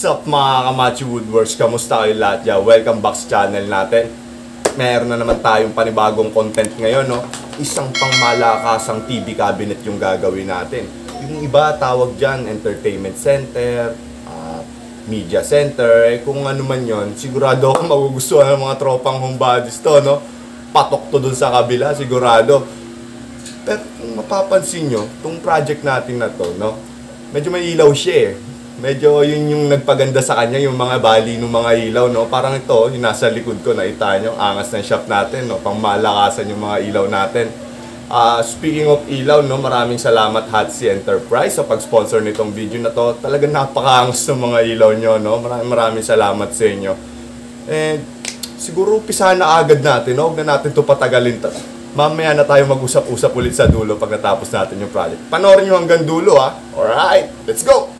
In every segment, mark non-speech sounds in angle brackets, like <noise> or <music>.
What's up mga Kamachi Woodworks? Kamusta kayo lahat dyan? Welcome back sa channel natin. Meron na naman tayong panibagong content ngayon, no? Isang pangmalakasang TV cabinet yung gagawin natin. Yung iba tawag dyan, entertainment center, ah, media center, eh, kung ano man yon sigurado ako magugustuhan ng mga tropang homebodies to, no? Patok to dun sa kabila, sigurado. Pero kung mapapansin nyo, itong project natin na to, no? Medyo may ilaw siya eh. Medyo yun yung nagpaganda sa kanya, yung mga bali ng mga ilaw, no? Parang ito, yung nasa likod ko, nakita nyo, angas ng shop natin, no? Pang malakasan yung mga ilaw natin. Ah, speaking of ilaw, no, maraming salamat Hatsi Enterprise sa pag-sponsor nitong video na to. Talagang napakaangas ng mga ilaw nyo, no? Maraming maraming salamat sa inyo. And siguro umpisa na agad natin, no? Huwag na natin to patagalin. Ta- Mamaya na tayo mag-usap-usap ulit sa dulo pag natapos natin yung project. Panoorin nyo hanggang dulo, ha? Alright, let's go!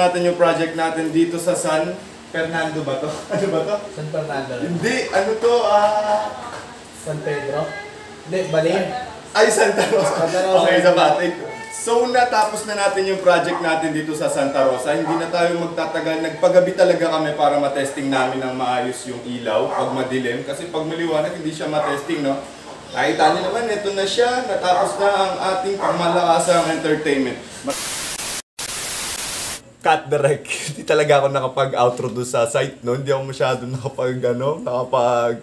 Natin yung project natin dito sa San Fernando ba to? <laughs> Ano ba to? San Fernando. Hindi, ano to? Ah... San Pedro? Hindi, Balin. Ay, Santa Rosa. Santa Rosa. Okay, sa Batik. So, natapos na natin yung project natin dito sa Santa Rosa. Hindi na tayo magtatagal. Nagpagabi talaga kami para matesting namin ng maayos yung ilaw pag madilim. Kasi pag maliwanag, hindi siya matesting, no? Nakita niyo naman, ito na siya. Natapos na ang ating pangmalakasang entertainment. Cut direct. <laughs> Hindi talaga ako nakapag-outro doon sa site, no? Hindi ako masyado nakapag, ano, nakapag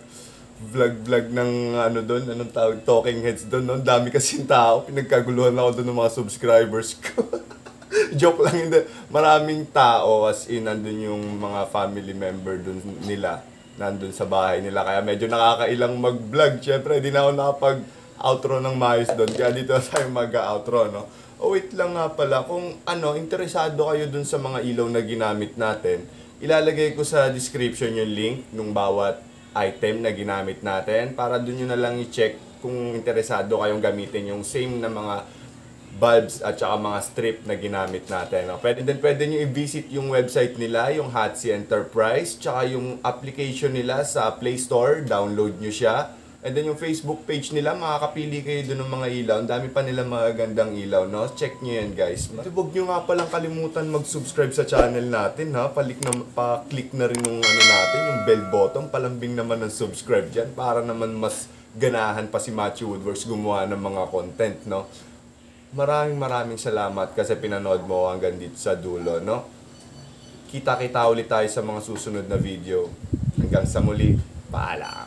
vlog-vlog ng ano doon, anong tawag, talking heads doon, no? Dami kasing tao, pinagkaguluhan ako doon ng mga subscribers ko. <laughs> Joke lang, hindi. Maraming tao, as in, nandun yung mga family member doon nila, nandun sa bahay nila. Kaya medyo nakakailang mag-vlog. Siyempre, di na ako nakapag-outro ng maayos doon. Kaya dito tayo mag-outro, no? Oh, wait lang nga pala. Kung ano, interesado kayo dun sa mga ilaw na ginamit natin, ilalagay ko sa description yung link nung bawat item na ginamit natin para dun nyo na lang i-check kung interesado kayong gamitin yung same na mga bulbs at saka mga strip na ginamit natin. No? Pwede din pwede nyo i-visit yung website nila, yung Hatsi Enterprise, tsaka yung application nila sa Play Store, download nyo siya. And then yung Facebook page nila, makakapili kayo doon ng mga ilaw. Ang dami pa nila magagandang ilaw, no? Check nyo yan, guys. At huwag nyo nga palang kalimutan mag-subscribe sa channel natin, ha? Palik na, pa-click na rin yung ano natin, yung bell button. Palambing naman ng subscribe dyan para naman mas ganahan pa si Matthew Woodworks gumawa ng mga content, no? Maraming maraming salamat kasi pinanood mo hanggang dito sa dulo, no? Kita-kita ulit tayo sa mga susunod na video. Hanggang sa muli, paalam!